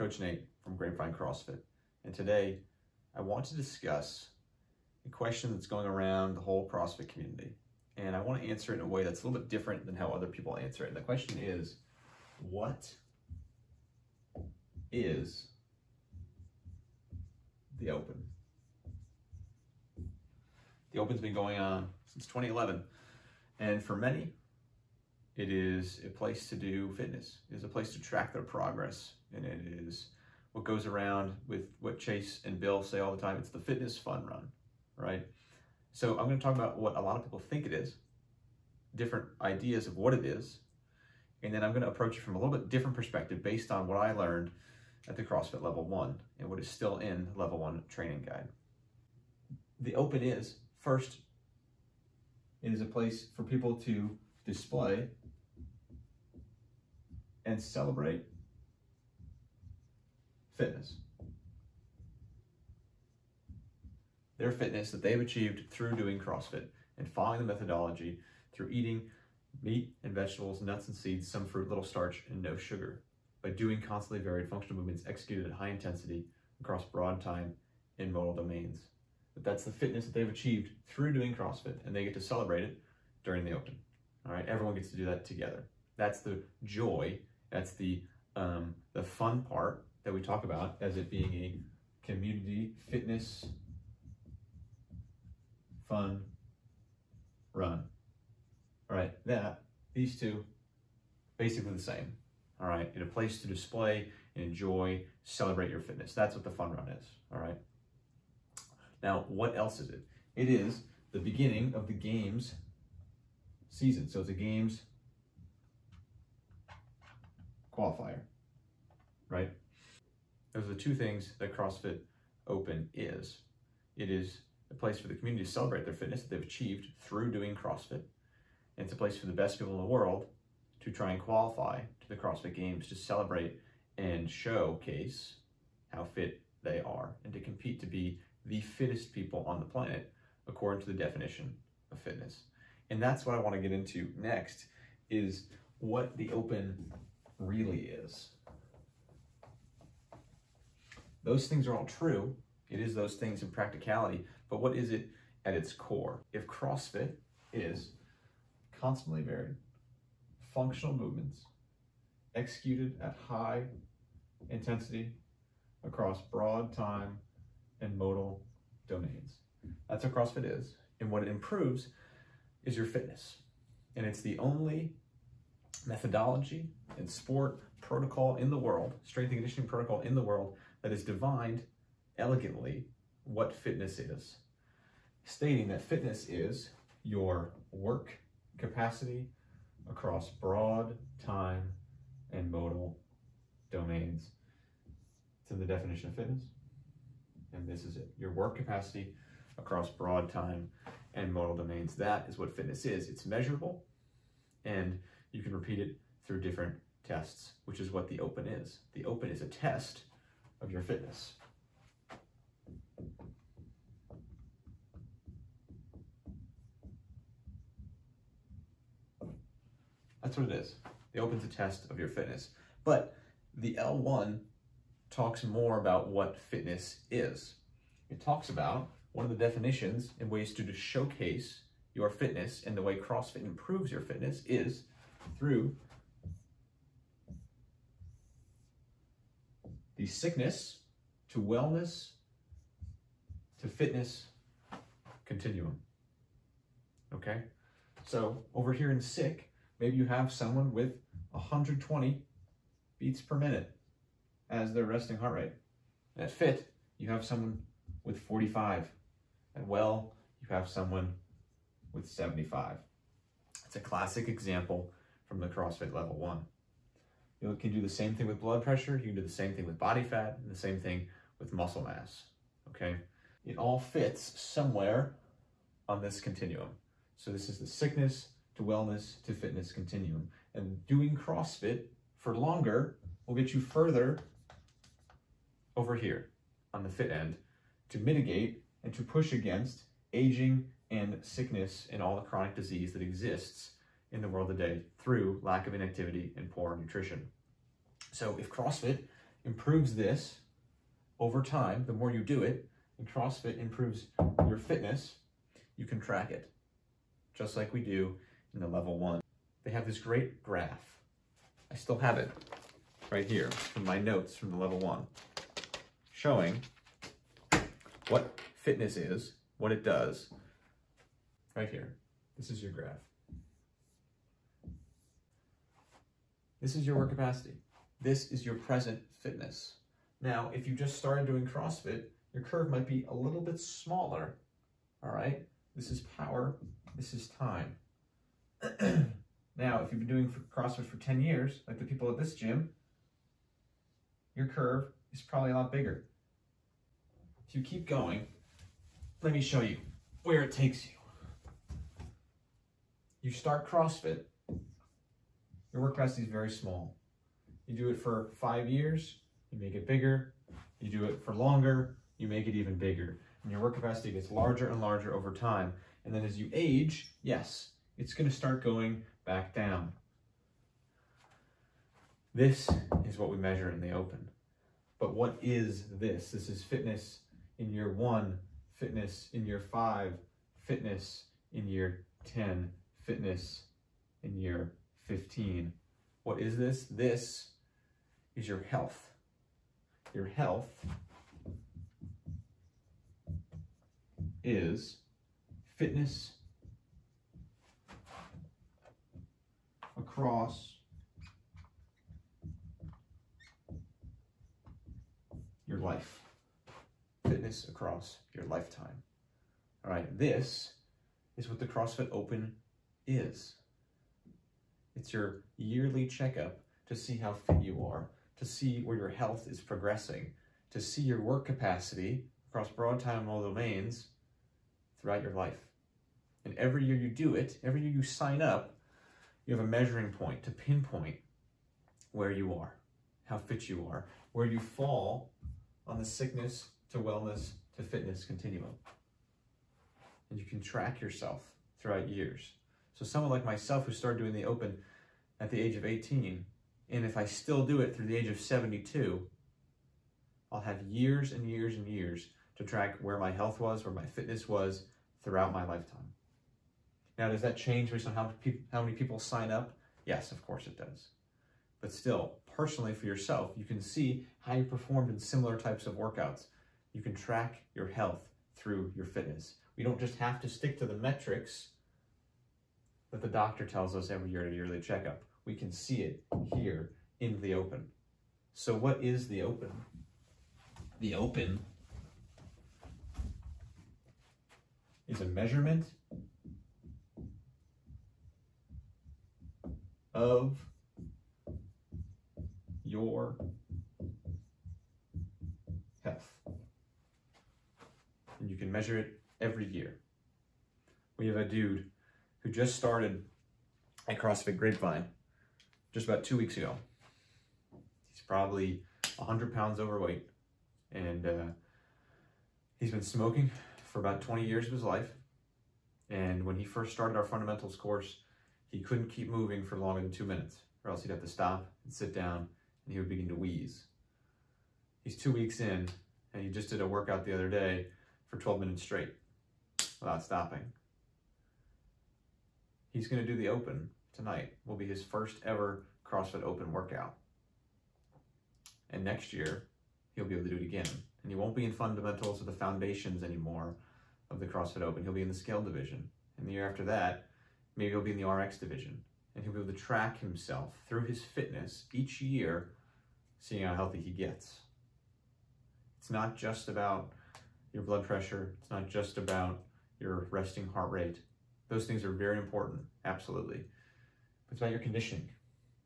Coach Nate from Grapevine CrossFit. And today I want to discuss a question that's going around the whole CrossFit community. And I want to answer it in a way that's a little bit different than how other people answer it. And the question is what is the Open? The Open's been going on since 2011. And for many, it is a place to do fitness. It is a place to track their progress. And it is what goes around with what Chase and Bill say all the time. It's the fitness fun run, right? So I'm going to talk about what a lot of people think it is, different ideas of what it is, and then I'm going to approach it from a little bit different perspective based on what I learned at the CrossFit Level 1 and what is still in the Level 1 training guide. The open is, first, it is a place for people to display and celebrate fitness. Their fitness that they've achieved through doing CrossFit and following the methodology through eating meat and vegetables, nuts and seeds, some fruit, little starch, and no sugar by doing constantly varied functional movements executed at high intensity across broad time and modal domains. But that's the fitness that they've achieved through doing CrossFit, and they get to celebrate it during the Open. All right, everyone gets to do that together. That's the joy. That's the um, the fun part that we talk about as it being a community fitness fun run. All right, that these two basically the same. All right, in a place to display enjoy, celebrate your fitness. That's what the fun run is. All right. Now, what else is it? It is the beginning of the games season. So it's a games qualifier, right? Those are the two things that CrossFit Open is. It is a place for the community to celebrate their fitness that they've achieved through doing CrossFit. And it's a place for the best people in the world to try and qualify to the CrossFit Games to celebrate and showcase how fit they are and to compete to be the fittest people on the planet according to the definition of fitness. And that's what I want to get into next is what the open really is. Those things are all true. It is those things in practicality, but what is it at its core? If CrossFit is constantly varied, functional movements executed at high intensity across broad time and modal domains. That's what CrossFit is. And what it improves is your fitness. And it's the only methodology and sport protocol in the world, strength and conditioning protocol in the world that has defined elegantly what fitness is, stating that fitness is your work capacity across broad time and modal domains. It's in the definition of fitness. And this is it your work capacity across broad time and modal domains. That is what fitness is. It's measurable and you can repeat it through different tests, which is what the open is. The open is a test of your fitness. That's what it is. The open's a test of your fitness. But the L1 talks more about what fitness is. It talks about one of the definitions and ways to showcase your fitness and the way CrossFit improves your fitness is through the sickness to wellness to fitness continuum. Okay? So over here in sick, maybe you have someone with 120 beats per minute as their resting heart rate. At fit, you have someone with 45. At well, you have someone with 75. It's a classic example from the CrossFit level one. You know, can do the same thing with blood pressure, you can do the same thing with body fat, and the same thing with muscle mass, okay? It all fits somewhere on this continuum. So this is the sickness to wellness to fitness continuum. And doing CrossFit for longer will get you further over here on the fit end to mitigate and to push against aging and sickness and all the chronic disease that exists in the world today through lack of inactivity and poor nutrition. So if CrossFit improves this over time. The more you do it, and CrossFit improves your fitness, you can track it, just like we do in the level one. They have this great graph. I still have it right here from my notes from the level one, showing what fitness is, what it does, right here. This is your graph. This is your work capacity. This is your present fitness. Now, if you just started doing CrossFit, your curve might be a little bit smaller. All right, this is power, this is time. now, if you've been doing CrossFit for 10 years, like the people at this gym, your curve is probably a lot bigger. If you keep going, let me show you where it takes you. You start CrossFit, your work capacity is very small. You do it for five years, you make it bigger. You do it for longer, you make it even bigger. And your work capacity gets larger and larger over time. And then as you age, yes, it's going to start going back down. This is what we measure in the open. But what is this? This is fitness in year one, fitness in year five, fitness in year 10, fitness in year 15. What is this? This is your health. Your health is fitness across your life. Fitness across your lifetime. All right, this is what the CrossFit Open is. It's your yearly checkup to see how fit you are, to see where your health is progressing, to see your work capacity across broad time and all domains throughout your life. And every year you do it, every year you sign up, you have a measuring point to pinpoint where you are, how fit you are, where you fall on the sickness to wellness to fitness continuum. And you can track yourself throughout years. So someone like myself who started doing the open at the age of 18, and if I still do it through the age of 72, I'll have years and years and years to track where my health was, where my fitness was throughout my lifetime. Now, does that change based on how, how many people sign up? Yes, of course it does. But still, personally for yourself, you can see how you performed in similar types of workouts. You can track your health through your fitness. We don't just have to stick to the metrics that the doctor tells us every year at a yearly checkup. We can see it here in the open. So what is the open? The open is a measurement of your health. And you can measure it every year. We have a dude who just started at CrossFit Grapevine just about two weeks ago. He's probably 100 pounds overweight and uh, he's been smoking for about 20 years of his life. And when he first started our fundamentals course, he couldn't keep moving for longer than two minutes, or else he'd have to stop and sit down, and he would begin to wheeze. He's two weeks in, and he just did a workout the other day for 12 minutes straight without stopping. He's going to do the open tonight. Will be his first ever CrossFit Open workout. And next year, he'll be able to do it again. And he won't be in fundamentals or the foundations anymore of the CrossFit Open. He'll be in the scale division. And the year after that, maybe he'll be in the RX division. And he'll be able to track himself through his fitness each year, seeing how healthy he gets. It's not just about your blood pressure. It's not just about your resting heart rate. Those things are very important, absolutely. It's about your conditioning.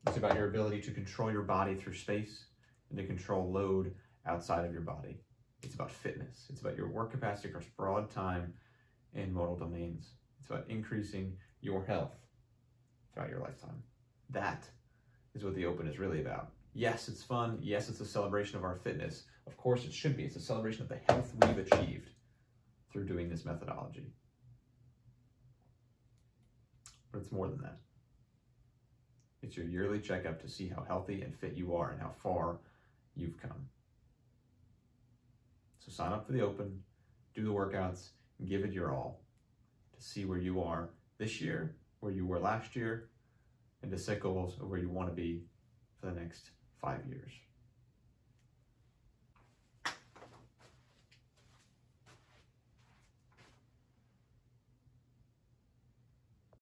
It's about your ability to control your body through space and to control load outside of your body. It's about fitness. It's about your work capacity across broad time and modal domains. It's about increasing your health throughout your lifetime. That is what the Open is really about. Yes, it's fun. Yes, it's a celebration of our fitness. Of course, it should be. It's a celebration of the health we've achieved through doing this methodology. But it's more than that. It's your yearly checkup to see how healthy and fit you are and how far you've come. So sign up for the open, do the workouts, and give it your all to see where you are this year, where you were last year, and to set goals of where you want to be for the next five years.